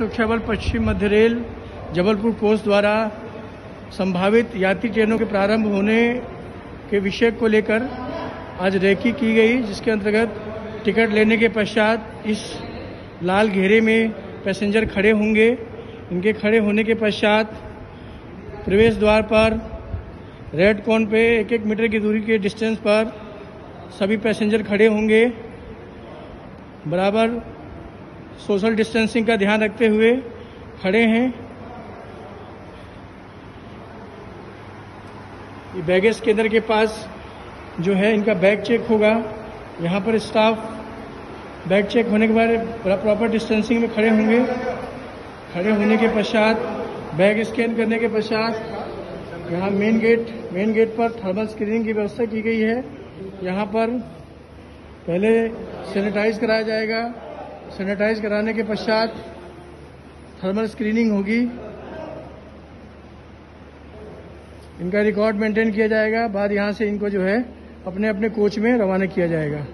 सुरक्षा बल पश्चिम मध्य रेल जबलपुर पोस्ट द्वारा संभावित यात्री ट्रेनों के प्रारंभ होने के विषय को लेकर आज रेकी की गई, जिसके अंतर्गत टिकट लेने के पश्चात इस लाल घेरे में पैसेंजर खड़े होंगे। इनके खड़े होने के पश्चात प्रवेश द्वार पर रेड कॉन पे एक एक मीटर की दूरी के डिस्टेंस पर सभी पैसेंजर खड़े होंगे। बराबर सोशल डिस्टेंसिंग का ध्यान रखते हुए खड़े हैं। ये बैगेज केंद्र के पास जो है, इनका बैग चेक होगा। यहाँ पर स्टाफ बैग चेक होने के बाद प्रॉपर डिस्टेंसिंग में खड़े होंगे। खड़े होने के पश्चात, बैग स्कैन करने के पश्चात यहाँ मेन गेट मेन गेट पर थर्मल स्क्रीनिंग की व्यवस्था की गई है। यहाँ पर पहले सैनिटाइज कराया जाएगा। सैनिटाइज कराने के पश्चात थर्मल स्क्रीनिंग होगी। इनका रिकॉर्ड मेंटेन किया जाएगा, बाद यहाँ से इनको जो है अपने अपने कोच में रवाना किया जाएगा।